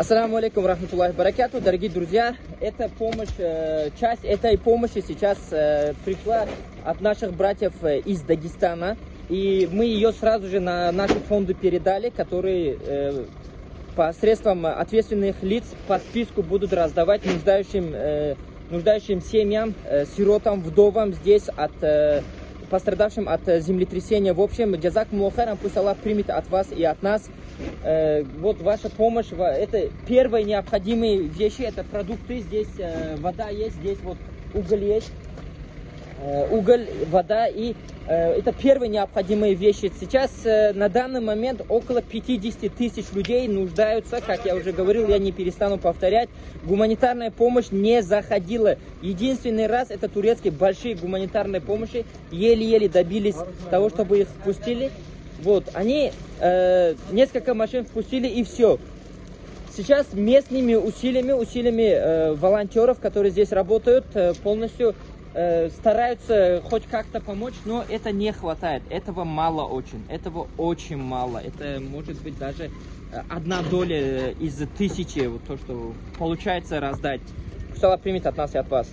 Ассаламу алейкум, рахматуллахи баракату, дорогие друзья. Эта помощь, э, часть этой помощи сейчас э, пришла от наших братьев э, из Дагестана. И мы ее сразу же на наши фонды передали, которые посредством ответственных лиц по списку будут раздавать нуждающим, нуждающим семьям, сиротам, вдовам здесь от пострадавшим от э, землетрясения. В общем, джазак мухарам, пусть Аллах примет от вас и от нас. Э, вот ваша помощь, это первые необходимые вещи, это продукты, здесь э, вода есть, здесь вот уголь есть. Э, уголь, вода и э, это первые необходимые вещи. Сейчас э, на данный момент около 50 тысяч людей нуждаются, как я уже говорил, я не перестану повторять. Гуманитарная помощь не заходила. Единственный раз это турецкие большие гуманитарные помощи еле-еле добились того, чтобы их впустили. Вот, они э, несколько машин впустили и все. Сейчас местными усилиями, усилиями э, волонтеров, которые здесь работают, э, полностью Э, стараются хоть как-то помочь, но это не хватает. Этого мало очень. Этого очень мало. Это может быть даже э, одна доля из тысячи, вот то, что получается раздать. Пусть примет от нас и от вас.